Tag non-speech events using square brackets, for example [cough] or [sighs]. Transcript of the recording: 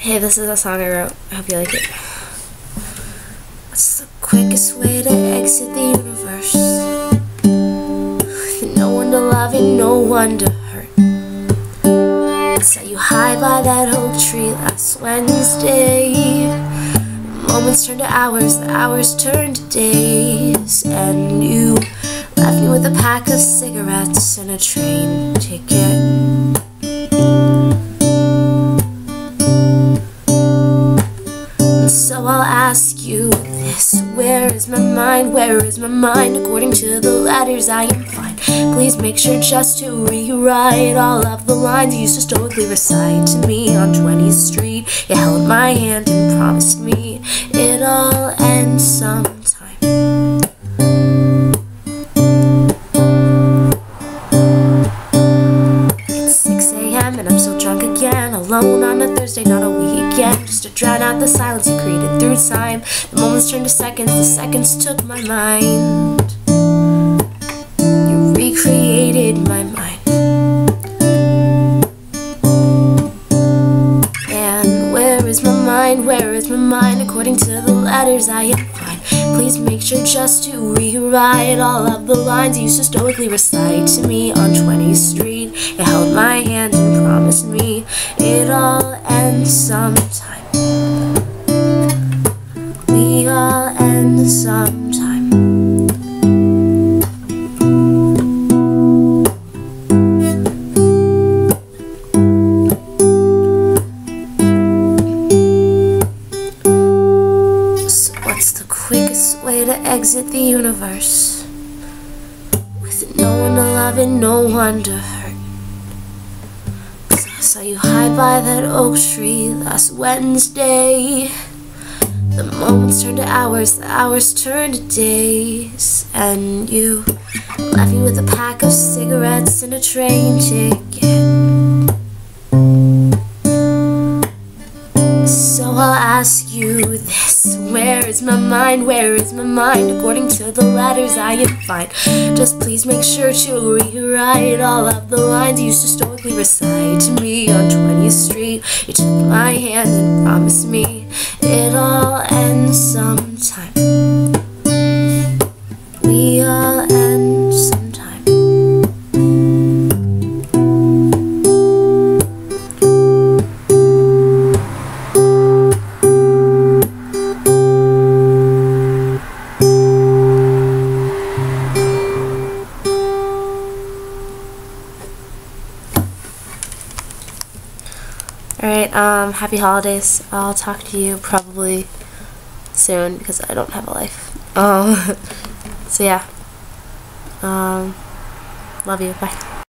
Hey, this is a song I wrote. I hope you like it. What's the quickest way to exit the universe? With [sighs] no one to love and no one to hurt. I saw you high by that oak tree last Wednesday. Moments turned to hours, the hours turned to days, and you left me with a pack of cigarettes and a train ticket. Mind? Where is my mind? According to the letters I am fine Please make sure just to rewrite All of the lines you used to stoically recite to me on 20th Street You held my hand and promised me It all Alone on a Thursday, not a weekend Just to drown out the silence you created through time. The moments turned to seconds, the seconds took my mind. You recreated mind, where is my mind. According to the letters I am fine Please make sure just to rewrite All of the lines you used to stoically recite to me on 20th Street. You held my hand and promised me It all ends sometime. We all end sometime quickest way to exit the universe? With no one to love and no one to hurt. 'Cause I saw you high by that oak tree last Wednesday. The moments turned to hours, the hours turned to days. And you left me with a pack of cigarettes and a train ticket. So I'll ask you this Where is my mind? Where is my mind? According to the letters I am fine Just please make sure to rewrite All of the lines you used to stoically recite to me on 20th Street You took my hand and promised me It all ends sometime Alright, um, happy holidays. I'll talk to you probably soon because I don't have a life. Um, [laughs] so yeah. Um, love you. Bye.